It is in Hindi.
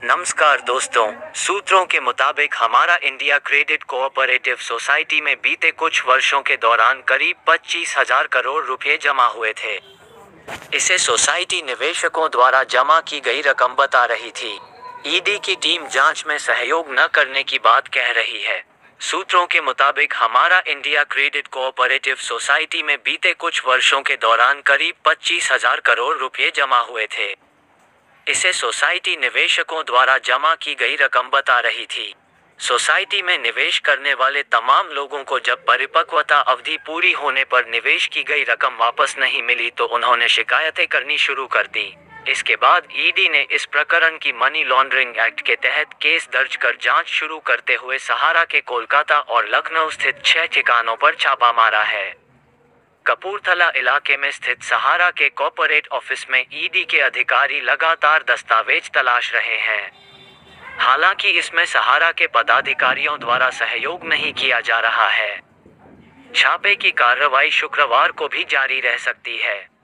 नमस्कार दोस्तों, सूत्रों के मुताबिक हमारा इंडिया क्रेडिट कोऑपरेटिव सोसाइटी में बीते कुछ वर्षों के दौरान करीब पच्चीस हज़ार करोड़ रुपए जमा हुए थे। इसे सोसाइटी निवेशकों द्वारा जमा की गई रकम बता रही थी। ईडी की टीम जाँच में सहयोग न करने की बात कह रही है। सूत्रों के मुताबिक हमारा इंडिया क्रेडिट कोऑपरेटिव सोसाइटी में बीते कुछ वर्षों के दौरान करीब पच्चीस हज़ार करोड़ रुपए जमा हुए थे। इसे सोसाइटी निवेशकों द्वारा जमा की गई रकम बता रही थी। सोसाइटी में निवेश करने वाले तमाम लोगों को जब परिपक्वता अवधि पूरी होने पर निवेश की गई रकम वापस नहीं मिली तो उन्होंने शिकायतें करनी शुरू कर दी। इसके बाद ईडी ने इस प्रकरण की मनी लॉन्ड्रिंग एक्ट के तहत केस दर्ज कर जाँच शुरू करते हुए सहारा के कोलकाता और लखनऊ स्थित छह ठिकानों पर छापा मारा है। कपूरथला इलाके में स्थित सहारा के कॉपोरेट ऑफ़िस में ईडी के अधिकारी लगातार दस्तावेज़ तलाश रहे हैं। हालाँकि इसमें सहारा के पदाधिकारियों द्वारा सहयोग नहीं किया जा रहा है। छापे की कार्रवाई शुक्रवार को भी जारी रह सकती है।